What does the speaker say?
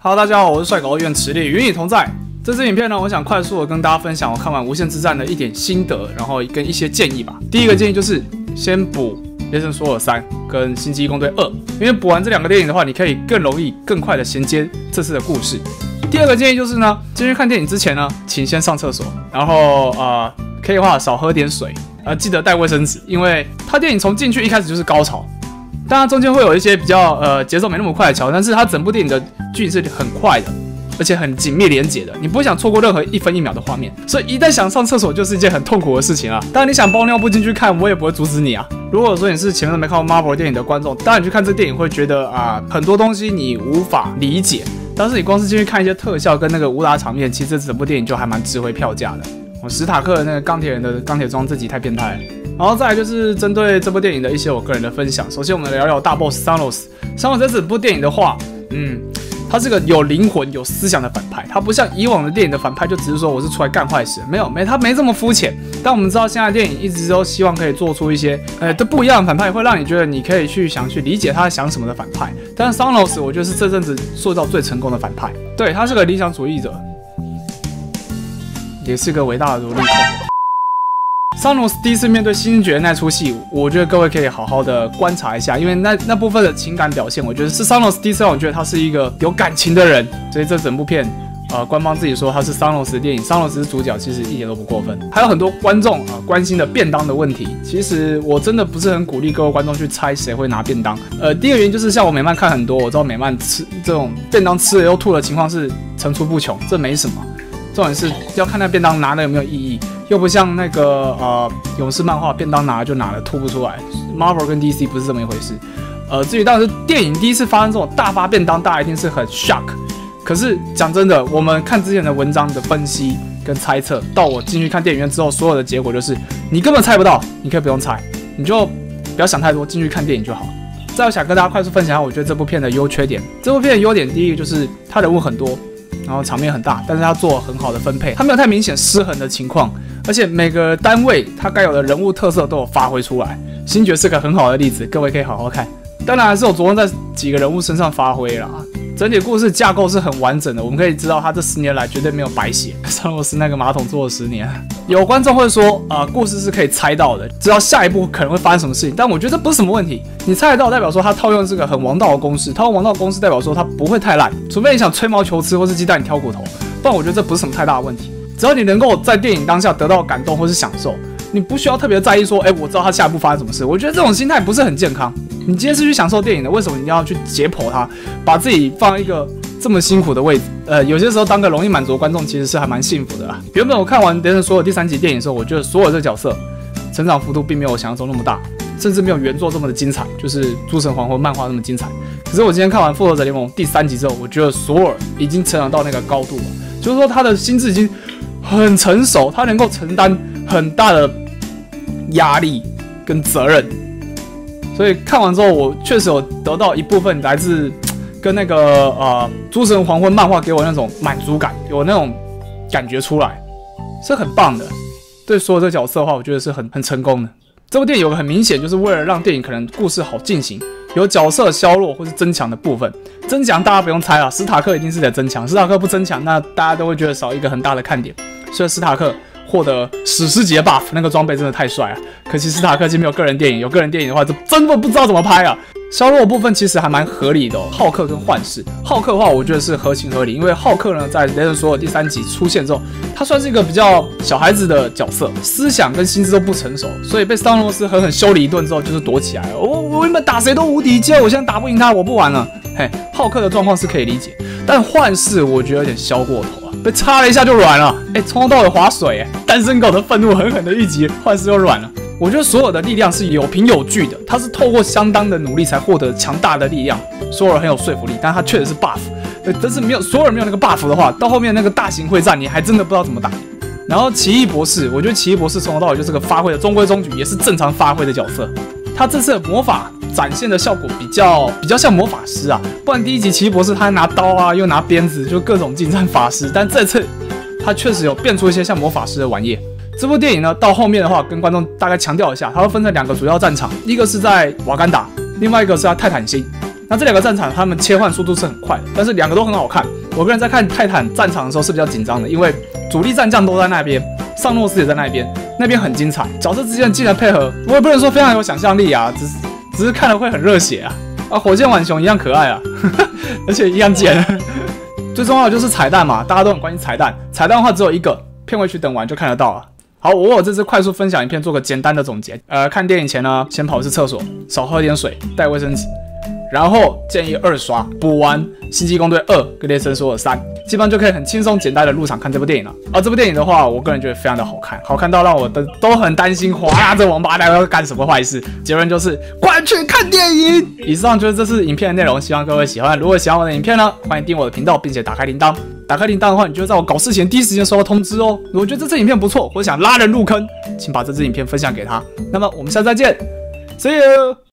好大家好，我是帅狗院池力，与你同在。这支影片呢，我想快速的跟大家分享我看完《无限之战》的一点心得，然后跟一些建议吧。第一个建议就是先补《雷神索尔三》跟《星际异攻队二》，因为补完这两个电影的话，你可以更容易、更快的衔接这次的故事。第二个建议就是呢，进去看电影之前呢，请先上厕所，然后呃，可以的话少喝点水，呃，记得带卫生纸，因为它电影从进去一开始就是高潮。当然，中间会有一些比较呃节奏没那么快的桥，但是它整部电影的剧情是很快的，而且很紧密连结的，你不会想错过任何一分一秒的画面。所以一旦想上厕所，就是一件很痛苦的事情啊。当然，你想包尿布进去看，我也不会阻止你啊。如果说你是前面都没看过 Marvel 电影的观众，当然你去看这电影会觉得啊，很多东西你无法理解。但是你光是进去看一些特效跟那个武打场面，其实整部电影就还蛮值回票价的。我史塔克那个钢铁人的钢铁装自己太变态了。然后再来就是针对这部电影的一些我个人的分享。首先，我们聊聊大 boss Thanos。Thanos 这部电影的话，嗯，他是个有灵魂、有思想的反派。他不像以往的电影的反派，就只是说我是出来干坏事，没有，没他没这么肤浅。但我们知道，现在电影一直都希望可以做出一些，呃，都不一样的反派，会让你觉得你可以去想去理解他想什么的反派。但是 Thanos，我觉得是这阵子塑造最成功的反派。对他是个理想主义者，也是个伟大的萝莉控。桑诺斯第一次面对星爵那出戏，我觉得各位可以好好的观察一下，因为那那部分的情感表现，我觉得是桑诺斯第一次让我觉得他是一个有感情的人。所以这整部片，呃，官方自己说他是桑诺斯的电影，桑诺斯是主角，其实一点都不过分。还有很多观众啊关心的便当的问题，其实我真的不是很鼓励各位观众去猜谁会拿便当。呃，第一个原因就是像我美漫看很多，我知道美漫吃这种便当吃了又吐的情况是层出不穷，这没什么。重点是要看那便当拿的有没有意义。又不像那个呃勇士漫画便当拿了就拿了吐不出来，Marvel 跟 DC 不是这么一回事。呃，至于当时电影第一次发生这种大发便当，大家一定是很 shock。可是讲真的，我们看之前的文章的分析跟猜测，到我进去看电影院之后，所有的结果就是你根本猜不到，你可以不用猜，你就不要想太多，进去看电影就好。再我想跟大家快速分享一下，我觉得这部片的优缺点。这部片的优点，第一个就是它人物很多，然后场面很大，但是他做很好的分配，他没有太明显失衡的情况。而且每个单位他该有的人物特色都有发挥出来，星爵是个很好的例子，各位可以好好看。当然还是我着重在几个人物身上发挥啦。整体故事架构是很完整的，我们可以知道他这十年来绝对没有白写。桑罗斯那个马桶坐了十年，有观众会说啊，故事是可以猜到的，知道下一步可能会发生什么事情。但我觉得这不是什么问题，你猜得到代表说他套用这个很王道的公式，套用王道公式代表说他不会太烂，除非你想吹毛求疵或是鸡蛋里挑骨头，不然我觉得这不是什么太大的问题。只要你能够在电影当下得到感动或是享受，你不需要特别在意说，哎，我知道他下一步发生什么事。我觉得这种心态不是很健康。你今天是去享受电影的，为什么你要去解剖它，把自己放一个这么辛苦的位置？呃，有些时候当个容易满足的观众其实是还蛮幸福的啦。原本我看完《别人所有》第三集电影的时候，我觉得所有这角色成长幅度并没有我想象中那么大，甚至没有原作这么的精彩，就是《诸神黄昏》漫画那么精彩。可是我今天看完《复仇者联盟》第三集之后，我觉得索尔已经成长到那个高度了，就是说他的心智已经。很成熟，他能够承担很大的压力跟责任，所以看完之后，我确实有得到一部分来自 跟那个呃《诸神黄昏》漫画给我那种满足感，有那种感觉出来，是很棒的。对所有这角色的话，我觉得是很很成功的。这部电影有个很明显，就是为了让电影可能故事好进行，有角色削弱或是增强的部分。增强大家不用猜了，史塔克一定是得增强，史塔克不增强，那大家都会觉得少一个很大的看点。所以史塔克获得史诗级的 buff，那个装备真的太帅了。可惜斯塔克今天没有个人电影，有个人电影的话，就真的不知道怎么拍啊。削弱部分其实还蛮合理的。浩克跟幻视，浩克的话我觉得是合情合理，因为浩克呢在雷神索尔第三集出现之后，他算是一个比较小孩子的角色，思想跟心智都不成熟，所以被桑罗斯狠狠修理一顿之后，就是躲起来了。我我原本打谁都无敌，结果我现在打不赢他，我不玩了。嘿，浩克的状况是可以理解，但幻视我觉得有点削过头。被插了一下就软了，哎，从头到尾划水，哎，单身狗的愤怒狠狠的一击，幻视又软了。我觉得所有的力量是有凭有据的，他是透过相当的努力才获得强大的力量，索尔很有说服力，但他确实是 buff，但是没有索尔没有那个 buff 的话，到后面那个大型会战你还真的不知道怎么打。然后奇异博士，我觉得奇异博士从头到尾就是个发挥的中规中矩，也是正常发挥的角色。他这次的魔法展现的效果比较比较像魔法师啊，不然第一集奇异博士他还拿刀啊，又拿鞭子，就各种近战法师。但这次他确实有变出一些像魔法师的玩意。这部电影呢，到后面的话跟观众大概强调一下，它会分成两个主要战场，一个是在瓦干达，另外一个是在泰坦星。那这两个战场他们切换速度是很快，但是两个都很好看。我个人在看泰坦战场的时候是比较紧张的，因为主力战将都在那边，上诺斯也在那边，那边很精彩，角色之间的技能配合，我也不能说非常有想象力啊，只是只是看了会很热血啊啊！火箭浣熊一样可爱啊，而且一样贱。最重要的就是彩蛋嘛，大家都很关心彩蛋。彩蛋的话只有一个，片尾曲等完就看得到了。好，我我这次快速分享一片，做个简单的总结。呃，看电影前呢，先跑一次厕所，少喝点水，带卫生纸。然后建议二刷，补完《星际攻队二》跟《猎神索尔三》，基本上就可以很轻松简单的入场看这部电影了。而这部电影的话，我个人觉得非常的好看，好看到让我的都很担心，哇，这王八蛋要干什么坏事？结论就是快去看电影。以上就是这次影片的内容，希望各位喜欢。如果喜欢我的影片呢，欢迎订阅我的频道，并且打开铃铛。打开铃铛的话，你就会在我搞事前第一时间收到通知哦。如果觉得这支影片不错，或者想拉人入坑，请把这支影片分享给他。那么我们下次再见，See you。